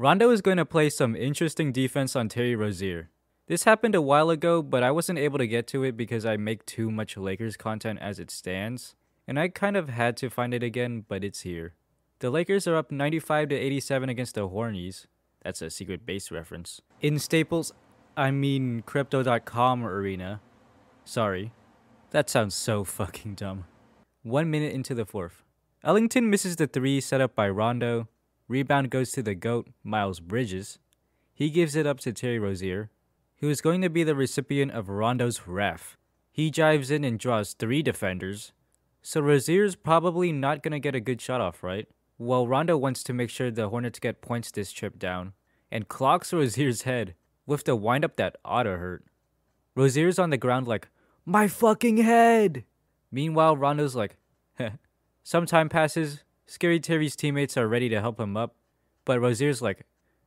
Rondo is going to play some interesting defense on Terry Rozier. This happened a while ago, but I wasn't able to get to it because I make too much Lakers content as it stands, and I kind of had to find it again, but it's here. The Lakers are up 95 to 87 against the Hornies. That's a secret base reference. In Staples, I mean Crypto.com arena. Sorry. That sounds so fucking dumb. One minute into the fourth. Ellington misses the three set up by Rondo. Rebound goes to the GOAT, Miles Bridges. He gives it up to Terry Rozier, who is going to be the recipient of Rondo's ref. He jives in and draws three defenders. So Rozier's probably not going to get a good shot off, right? Well, Rondo wants to make sure the Hornets get points this trip down, and clocks Rozier's head with the windup that oughta hurt. Rozier's on the ground like, My fucking head! Meanwhile, Rondo's like. Some time passes, Scary Terry's teammates are ready to help him up, but Rozier's like,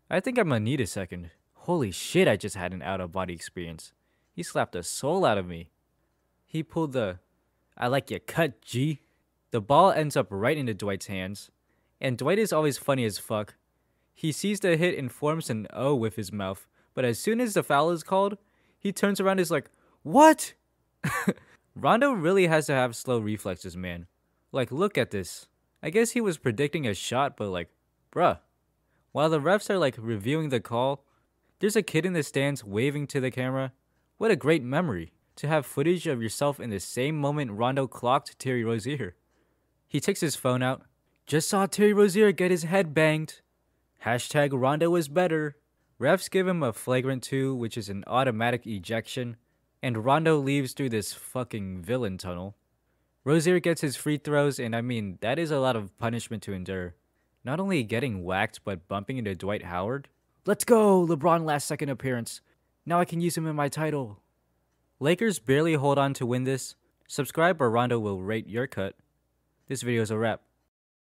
I think I'm gonna need a second. Holy shit, I just had an out of body experience. He slapped the soul out of me. He pulled the, I like your cut, G. The ball ends up right into Dwight's hands, and Dwight is always funny as fuck. He sees the hit and forms an O with his mouth, but as soon as the foul is called, he turns around and is like, What? Rondo really has to have slow reflexes, man. Like, look at this. I guess he was predicting a shot, but like, bruh. While the refs are like reviewing the call, there's a kid in the stands waving to the camera. What a great memory to have footage of yourself in the same moment Rondo clocked Terry Rozier. He takes his phone out. Just saw Terry Rozier get his head banged. Hashtag Rondo is better. Refs give him a flagrant 2, which is an automatic ejection, and Rondo leaves through this fucking villain tunnel. Rozier gets his free throws, and I mean, that is a lot of punishment to endure. Not only getting whacked, but bumping into Dwight Howard. Let's go, LeBron last second appearance. Now I can use him in my title. Lakers barely hold on to win this. Subscribe or Rondo will rate your cut. This video is a wrap.